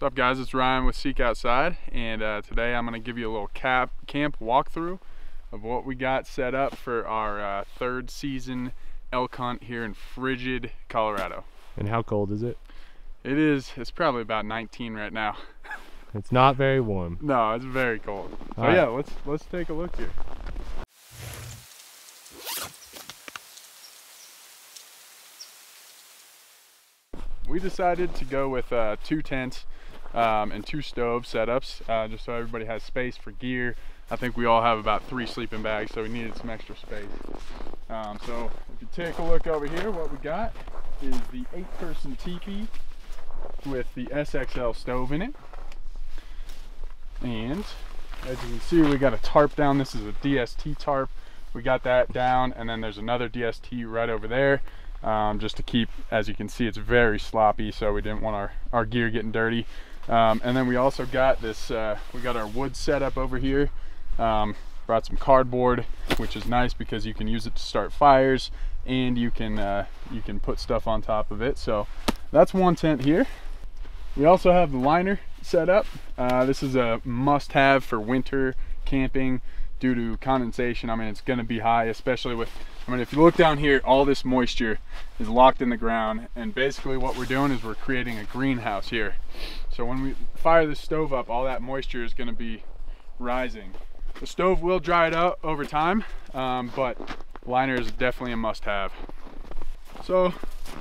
What's up guys, it's Ryan with Seek Outside and uh, today I'm going to give you a little cap, camp walkthrough of what we got set up for our uh, third season elk hunt here in frigid Colorado. And how cold is it? It is, it's probably about 19 right now. It's not very warm. no, it's very cold. So All yeah, let's let's take a look here. We decided to go with uh, two tents um, and two stove setups, uh, just so everybody has space for gear. I think we all have about three sleeping bags, so we needed some extra space. Um, so if you take a look over here, what we got is the eight-person teepee with the SXL stove in it. And as you can see, we got a tarp down. This is a DST tarp. We got that down, and then there's another DST right over there, um, just to keep, as you can see, it's very sloppy, so we didn't want our, our gear getting dirty. Um, and then we also got this, uh, we got our wood set up over here. Um, brought some cardboard, which is nice because you can use it to start fires, and you can uh, you can put stuff on top of it. So that's one tent here. We also have the liner set up. Uh, this is a must-have for winter camping due to condensation. I mean, it's going to be high, especially with. I mean, if you look down here, all this moisture is locked in the ground, and basically what we're doing is we're creating a greenhouse here. So when we fire the stove up, all that moisture is going to be rising. The stove will dry it out over time, um, but liner is definitely a must-have. So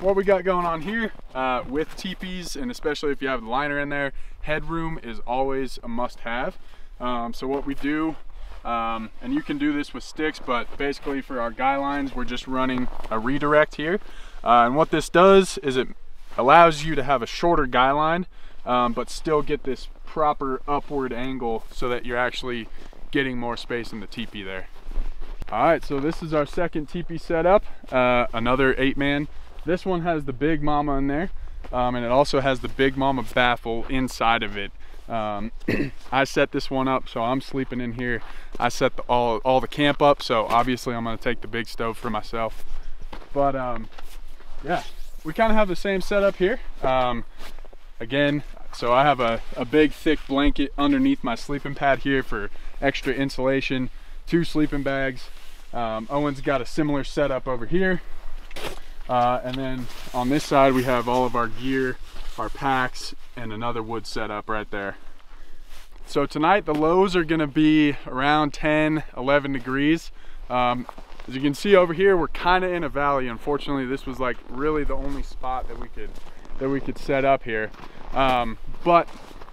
what we got going on here uh, with teepees, and especially if you have the liner in there, headroom is always a must-have. Um, so what we do, um, and you can do this with sticks, but basically for our guy lines, we're just running a redirect here. Uh, and what this does is it allows you to have a shorter guy line, um, but still get this proper upward angle so that you're actually getting more space in the teepee there. All right, so this is our second teepee setup, uh, another eight man. This one has the big mama in there, um, and it also has the big mama baffle inside of it. Um, I set this one up, so I'm sleeping in here. I set the, all, all the camp up, so obviously I'm gonna take the big stove for myself. But um, yeah, we kind of have the same setup here. Um, again, so I have a, a big thick blanket underneath my sleeping pad here for extra insulation, two sleeping bags. Um, Owen's got a similar setup over here. Uh, and then on this side, we have all of our gear, our packs, and another wood setup right there. So tonight the lows are gonna be around 10, 11 degrees. Um, as you can see over here, we're kind of in a valley. Unfortunately, this was like really the only spot that we could that we could set up here. Um, but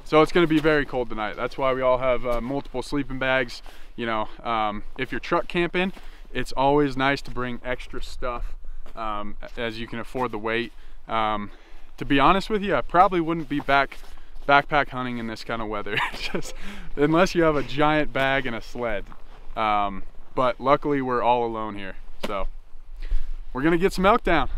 so it's to be very cold tonight. That's why we all have uh, multiple sleeping bags. You know, um, if you're truck camping, it's always nice to bring extra stuff um, as you can afford the weight. Um, to be honest with you, I probably wouldn't be back backpack hunting in this kind of weather, just unless you have a giant bag and a sled. Um, but luckily, we're all alone here, so we're gonna get some elk down.